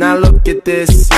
Now look at this.